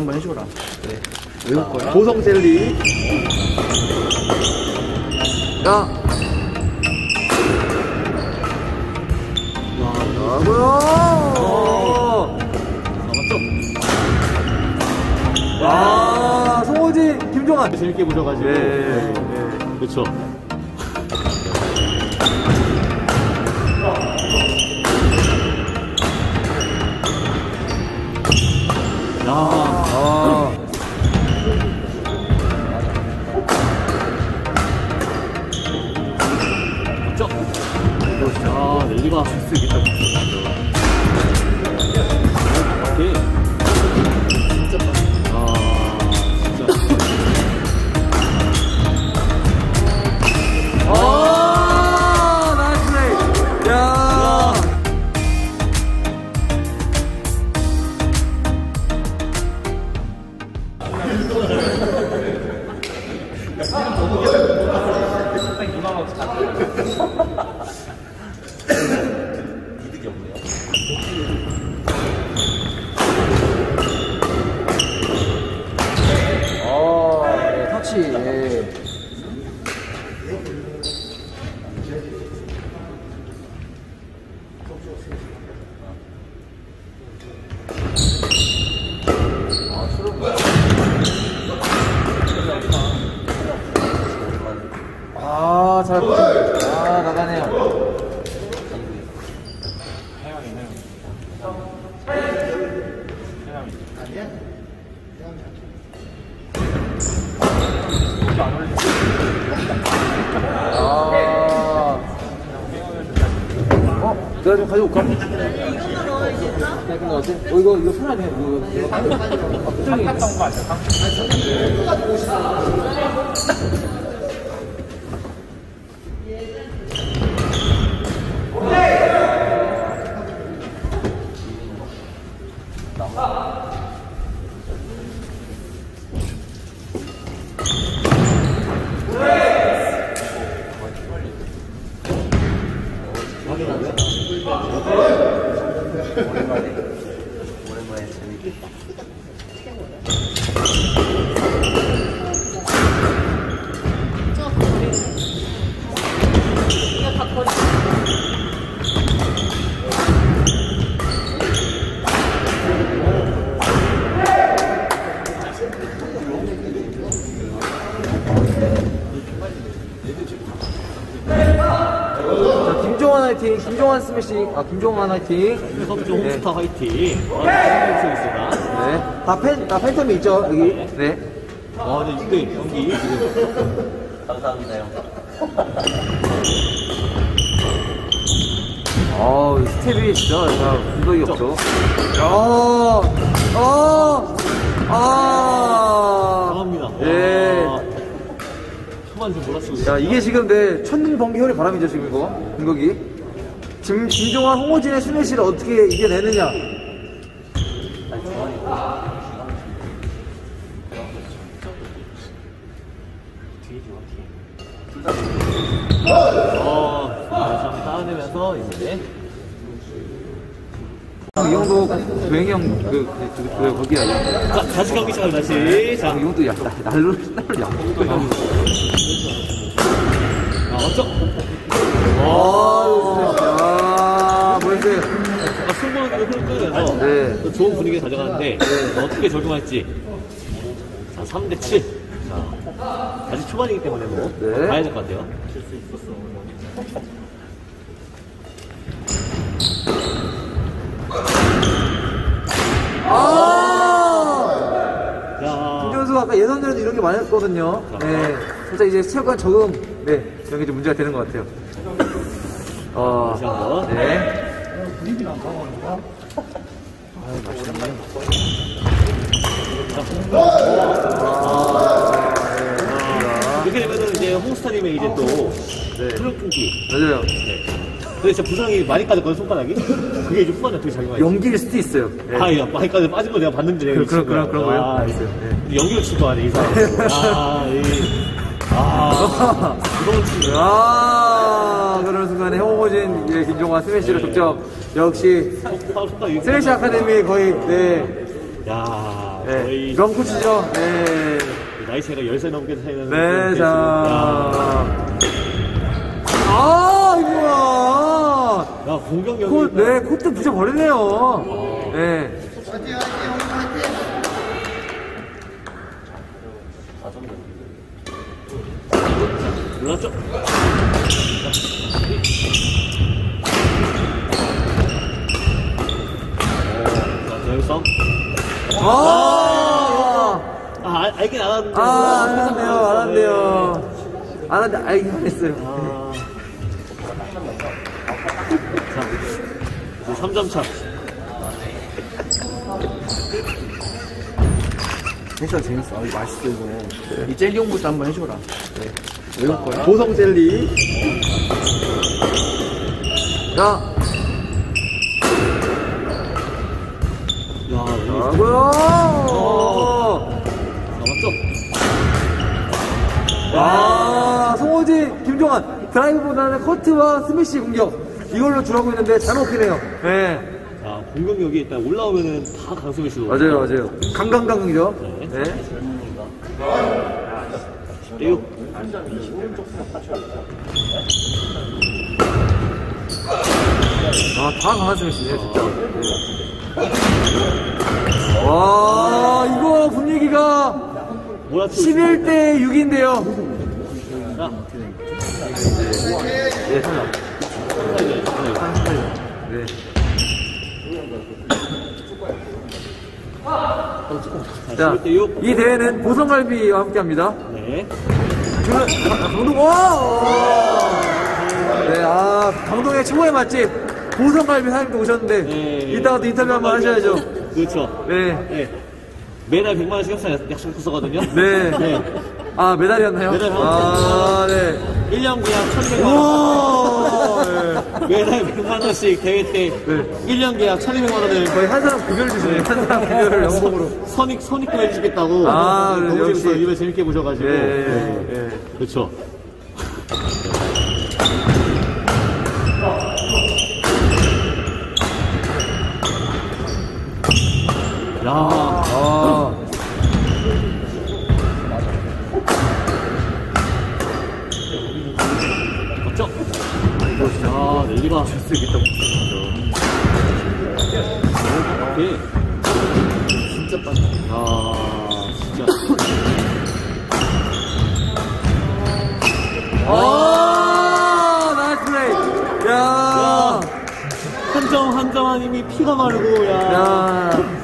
한번 해줘라. 네. 외울 거야? 보성 젤리. 야. 맞죠? 아, 송호진, 김종환. 재밌게 보셔가지고. 네. 네. 그렇죠. 야, 아. 맞죠? 아, 랠리가 할수 있겠다. ハハハハ! 아. 어? 내가 좀 가져올까? 거 같아? 어, 이거, 이거 편하네. 이거, 이거. 아, 부정이 있네. 이거 Ah. 화이팅, 김종환 스매시, 아, 김종환 화이팅. 네. 홈스타 화이팅. 아, 재밌고 있습니다. 네. 다 팬, 다 팬텀이 있죠, 여기. 네. 아, 네, 6대 경기 지금. 아 스텝이 진짜, 자, 운동이 없죠. 아, 아, 아. 강합니다. 예. 와, 초반 좀 있어요. 자, 이게 지금 내 천둥 번개 혈의 바람이죠, 지금 이거. 공격이. 지금 김종환, 홍호진의 스매시를 어떻게 이겨내느냐. 어, 참 따내면서 이제 이 형도 도영이 형, 그, 그, 거기야. 자, 다시 경기 시작 다시. 자, 이 형도 야, 나- 날로, 날로 야. 아, 맞죠? 아, 뭐였어요? 아, 승부는 흐르면서 네. 또 좋은 분위기 가져가는데 어떻게 적용할지. 자, 3대 7. 자, 아직 초반이기 때문에 뭐 네. 봐야 될 것 같아요. 아! 야, 김준수 아까 예선전에도 이런 게 많이 했거든요. 네. 살짝 이제 체육관 적응, 네. 이런 게 좀 문제가 되는 것 같아요. 어, 다시 한 번. 네. 이렇게 되면은 이제 홍스타님의 이제 또 네. 트럭 끊기. 맞아요. 네. 근데 진짜 부상이 많이 빠졌거든, 손가락이. 그게 이제 후반에 어떻게 작용할지. 연기일 수도 있어요. 네. 아, 야, 많이 빠져, 빠진 거 내가 봤는데. 그, 이 그런. 그런, 그런 거요? 아, 있어요. 네. 연기를 칠 거야, 이 사람. 아, 이. 아, 무서운 친구야. 아, 그런 순간에 홍호진, 예, 김종환 스매시로 득점. 역시. 스매시 아카데미 거의, 네. 야, 네. 거의 명코치죠. 네. 나이 차이가 10살 넘게 차이나는 네, 자. 아, 이거야. 야, 공격력이 코, 네, 코트 부셔 버리네요. 네. 올랐죠? 여기서 아, 아, 알- 알긴 알았는데 아, 알았네요, 알았네요. 알았는데, 알긴 안 했어요. 아. 자, 이제 3점 차. 진짜 재밌어. 아, 이거 맛있어, 이거. 이 젤리 홍보도 한번 해줘라. 네. 외울 거야? 보성 젤리. 자, 야, 하고요. 남았죠? 아, 송호지, 김종환. 드라이브보다는 커트와 스매시 공격. 이걸로 주라고 했는데 잘 먹히네요. 네. 아, 공격력이 일단 올라오면은 다 강수미 씨로. 맞아요, 맞아요. 강강강이죠. 네. 떼요. 아, 다 강한 스매시네요, 진짜. 네. 와, 이거 분위기가 몰아치고 11대 6인데요. 자, 네. 자, 11대 6. 이 대회는 보성갈비와 함께 합니다. 네. 저는 강동, 와! 네, 아, 강동의 최고의 맛집, 보성갈비 사장님도 오셨는데, 네. 이따가도 인터뷰 한번 하셔야죠. 그렇죠. 네. 네. 매달 100만 원씩 협상 약속했었거든요. 네. 네. 아, 메달이었나요? 메달 아, 네. 1년 계약 1,200만 원. 네. 매달 100만 원씩 대회 때 네. 1년 계약 1,200만 원을 거의 한 사람 급여를 주시네. 한 사람 급여를 연봉으로. 선익 선익금 해주겠다고. 아? 너무 역시. 재밌어. 이번 재밌게 보셔가지고. 예, 네. 예, 예. 그렇죠. 야, 아. 맞죠? 야, 내리가. 쓰겠다. 오케이. 진짜 빠르다. 아, 진짜. 아, nice play. 야. 한점 한점 이미 피가 마르고, 야. 야.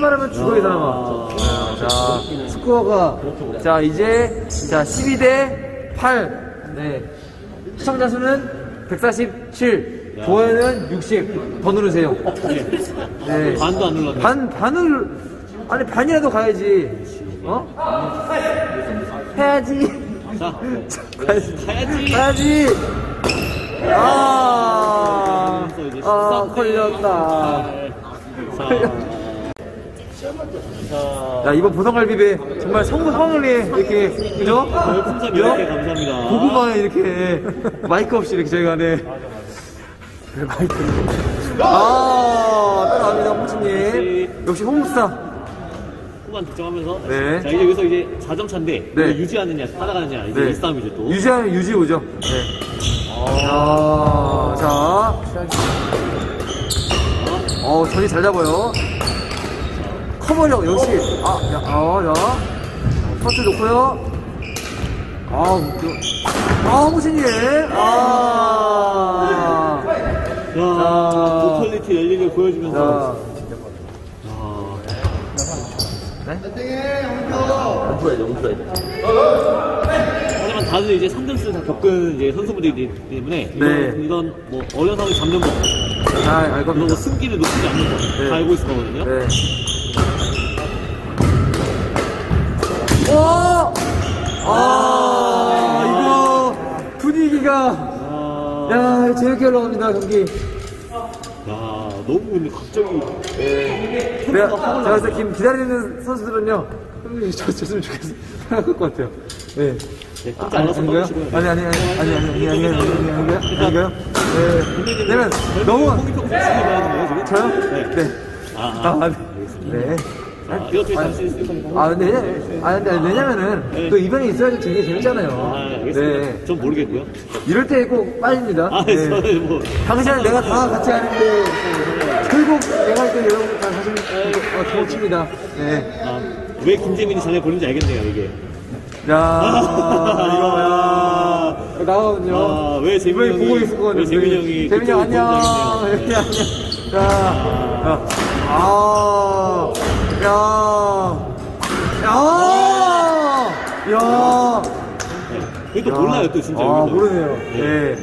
피 마르면 죽어, 이 사람아. 자, 스코어가. 자, 이제, 자, 12대 8. 네. 시청자 수는 147. 좋아요는 60. 더 누르세요. 네. 반도 안 눌렀네. 반, 반을, 아니, 반이라도 가야지. 어? 해야지. 자, 가야지. 가야지. 아, 아, 13대 걸렸다. 자, 자, 야, 이번 보성갈비배 정말 성을리 이렇게, 그죠? 별풍선 10개 감사합니다. 고구마에 이렇게 마이크 없이 이렇게 저희가 네. 마이크. 아, 따라갑니다, 홍수님. 역시 홍스타. 후반 득점하면서. 네. 자, 이제 여기서 이제 4점 차인데. 네. 유지하느냐, 따라가느냐. 이제 네. 이 싸움이죠, 또. 유지하면 유지 오죠. 네. 자, 자. 어, 전이 잘 잡아요. 커버력, 역시. 아, 야, 아, 야. 터치 좋고요. 아, 웃겨. 아, 홍신이. 아. 야, 자. 고퀄리티 열리를 보여주면서. 야. 네? 하지만 다들 이제 3점수를 다 겪은 이제 선수분들이기 때문에. 이런, 네. 이런 뭐, 어려움을 잡는 법. 아, 알 그리고 겁니다. 승기를 놓치지 않는 법. 네. 다 알고 있을 거거든요. 네. 오! 아, 이거 분위기가 아, 야 재밌게 올라옵니다 경기. 야, 너무 갑자기. 내가 제가 그래서 김 기다리는 선수들은요. 형님 저 졌으면 좋겠어 생각할 것 같아요. 네. 네, 아, 아니, 아닌가요? 아니 아니 아니 아니 아니 아니 아니 아니 아니 아니 아닌가요? 네. 왜냐면 너무 지금? 저요? 네. 네. 아, 아. 아, 네. 네. 자, 이것도 잘쓸 수 있어요. 아, 근데, 왜냐- 아, 근데 왜냐면은, 네. 또 이변이 있어야지 되게 재밌잖아요. 아, 알겠습니다. 네. 전 모르겠고요. 이럴 때 꼭 빠집니다. 아, 네. 뭐. 당신은 내가 다 같이 하는데, 결국 내가 또 여러분 다 사실, 어, 도망칩니다. 네. 아, 왜 김재민이 전에 보는지 알겠네요, 이게. 야, 이거, 야. 나가거든요. 아, 왜 재민이 보고 있을 거거든요. 왜 재민이 형이 재민이 형 안녕. 재민이 안녕. 야, 야, 아, 야, 야, 야. 그게 또 몰라요, 또 진짜. 아, 여기서. 모르네요. 네.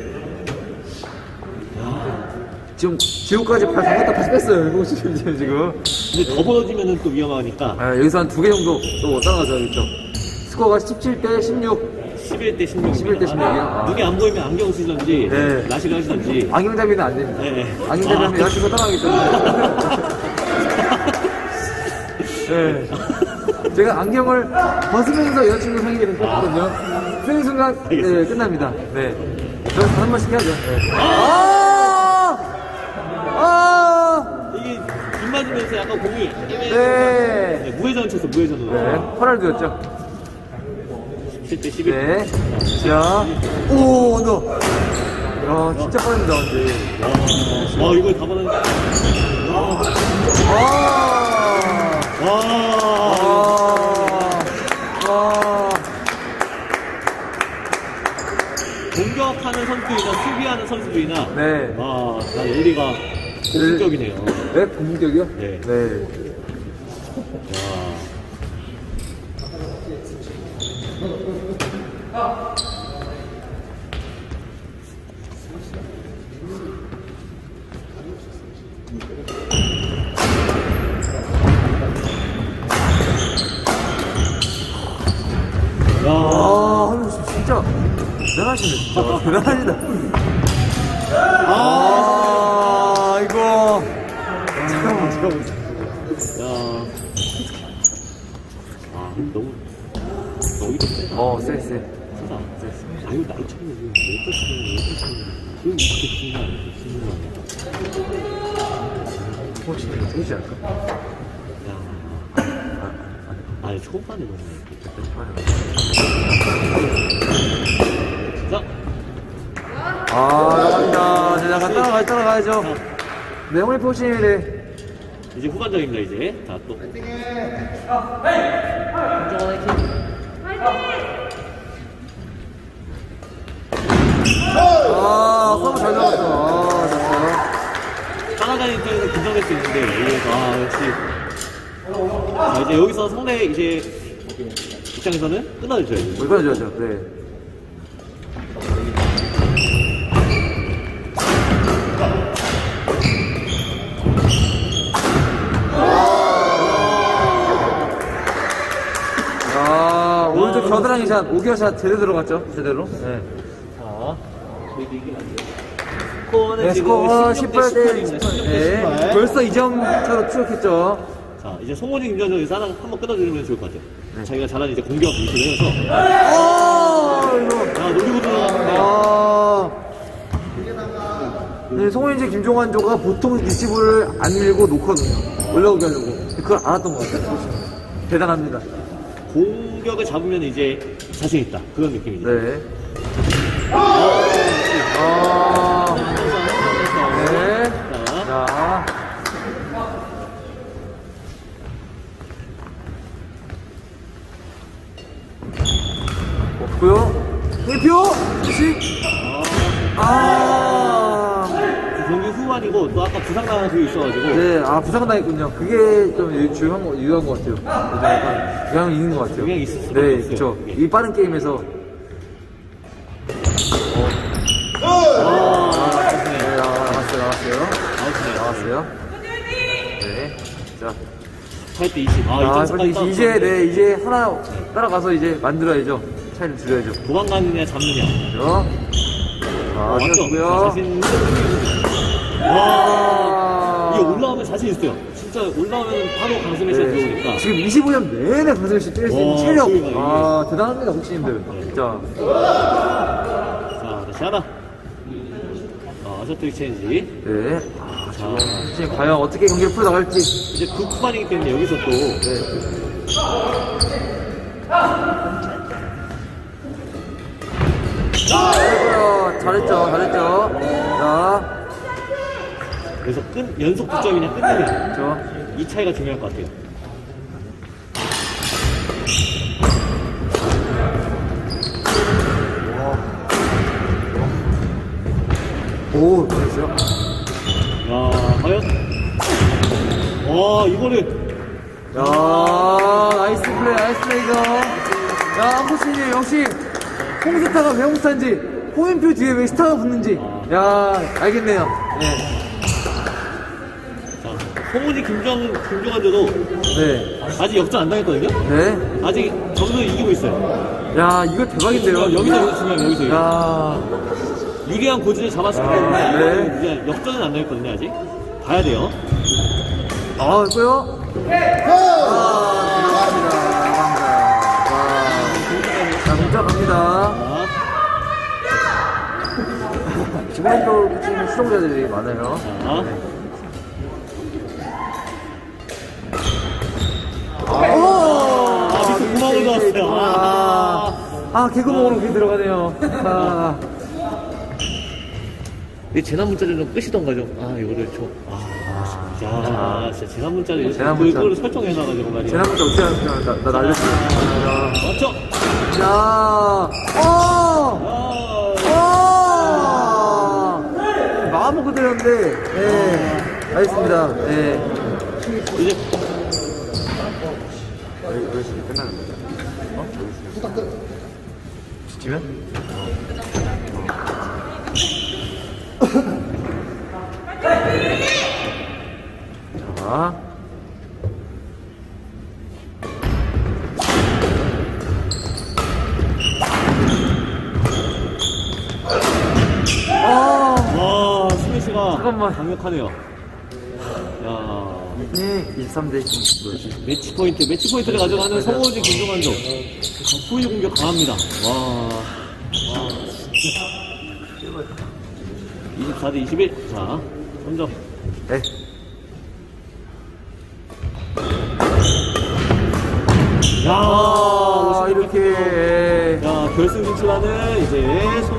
지금 지금까지 발 담갔다 다시 뺐어요. 이거 지금 지금. 지금. 근데 더 벌어지면은 또 위험하니까. 아, 여기서 한 두 개 정도 또 따라가줘야겠죠. 스코어가 17 대 16. 11대 16. 11대 16 이요? 아. 눈이 안 보이면 안경 쓰시던지, 네. 라식을 하시던지. 안경 잡이는 안 됩니다. 네. 안경 잡이는 아. 여자친구 따라가기 때문에. 네. 제가 안경을 벗으면서 여자친구 사귀게 됐거든요. 쓰는 순간, 네, 알겠습니다. 끝납니다. 네. 저는 한 번씩 해야죠. 네. 아! 아! 이게 빗 맞으면서 약간 공이. 네. 네, 무회전 쳤어, 무회전으로. 네. 호날두였죠. 17대 11. 네. 자. 오, 언더. 야, 진짜 빠릅니다, 근데. 와, 이걸 다 받았는데. 아! 와. 아! 아! 공격하는 선수들이나 수비하는 선수들이나. 네. 와, 나 열리가 공격이네요. 네, 공격이요? 네. 네. 와. 대단하시네, 진짜. 대단하시다. 아, 이거. 잠깐만, 잠깐만. 야. 아, 너무, 너무. 어, 쎄, 쎄. 세다. 아, 이거 나이 이렇게 치는 왜 이렇게 치는 거야? 이거 이렇게 아니야? 치는 거 아니야? 코치, 되지 않을까? 야. 아니, 초반에 너무. 자, 아. 자, 잠깐 따라가, 따라가야죠. 네, 오늘 포치님이래. 이제 후반전입니다, 이제. 자, 또. 아, 서브 잘 잡았어. 아, 좋았어요. 따라다니는 입장에서 긴장될 수 있는데, 여기서, 아, 역시. 자, 이제 여기서 상대, 이제, 입장에서는 끊어줘야죠. 뭘 끊어줘야죠. 네. 겨드랑이 샷, 오기어 샷 제대로 들어갔죠? 제대로. 네. 자, 스코어는 네, 지금 스코어 16대 18 대 18입니다. 18. 16대 네. 18. 벌써 2점 차로 추격했죠. 자, 이제 송원이 김전을 여기서 하나 한번 끊어주면 좋을 것 같아요. 네. 자기가 잘하는 이제 공격 위주로 해서. 아, 이거. 자, 노리고 들어가는데. 아. 네, 송은지 김종환 조가 보통 리시브를 안 밀고 놓거든요. 올라오게 하려고. 그걸 알았던 것 같아요. 대단합니다. 공격을 잡으면 이제 자신 있다. 그런 느낌이죠. 네. 아. 네. 자, 자. 없고요. 1표! 씩 아. 그 경기 후반이고 또 아까 부상 당한 그게 있어가지고. 네, 아, 부상당했군요. 그게 좀 유- 중요한 거, 유효한 것 같아요. 약간 영향이 있는 것 같아요. 영향이 있을 수밖에 네. 그쵸. 예. 이 빠른 게임에서. 아, 네, 아, 나왔어요, 나왔어요. 아웃이네요. 나왔어요. 네. 자. 8대 20. 아, 아, 이점 근데 이제, 이제, 네, 이제 하나 따라가서 이제 만들어야죠. 차이를 줄여야죠. 도망가느냐, 잡느냐. 그죠? 자, 어, 맞죠? 있는 와. 아. 이게 올라오면 자신 있어요. 진짜 올라오면 바로 가슴에 샷 네. 들어오니까. 지금 25년 내내 가슴씩 뛸수 있는 와, 체력. 그러니까 아, 대단합니다, 코치님들. 진짜. 자, 다시 하나. 아, 셔틀 체인지. 네. 아, 지금 지금 과연 어떻게 경기를 풀어나갈지. 이제 그 후반이기 때문에 여기서 또 네. 아이고요, 잘했죠, 잘했죠. 자, 그래서 끝 연속 득점이냐 끝내냐 저. 이 차이가 중요할 것 같아요. 오, 잘했어요. 야 과연 와 이거는 야, 나이스 플레이, 나이스 플레이죠. 야, 안보시님 역시 홍스타가 왜 홍스타인지, 호인표 뒤에 왜 스타가 붙는지. 야, 알겠네요. 네. 자 홍훈이 김정 김종환조도 네. 아직 역전 안 당했거든요. 네. 아직 점수 이기고 있어요. 야, 이거 대박인데요. 여기서 여기서 중요해요 여기서. 야, 유리한 고지를 잡았기 때문에 네. 이제 역전은 안 당했거든요 아직. 봐야 돼요. 아, 있고요. 아, 들어갑니다. 들어갑니다. 자, 문자 갑니다. 자, 지금 수종자들이 많아요. 자. 아, 밑에 구멍을 넣었어요. 아, 아, 개구멍으로 그게 들어가네요. 아, 이 재난 문자를 좀 끄시던가 좀. 아, 이거를 좀. 아, 야, 진짜 재난 문자를 재난 문자. 그거를 설정해놔가지고 말이야. 재난 문자 어떻게 하는 거야? 나, 나 날렸어. 맞죠? 야, 어! 아, 어! 마음은 그대로인데, 네. 알겠습니다. 네. 이제 지면? 자. 아, 와, 스매시가 잠깐만. 강력하네요. 야, 네, 23대 29. 매치 포인트, 매치 포인트를 가져가는 성호지 김종환도 후위 공격 강합니다. 와, 와, 진짜. 24대 21. 자, 3점. 네. 야, 아, 이렇게. 야, 결승 진출하는 이제.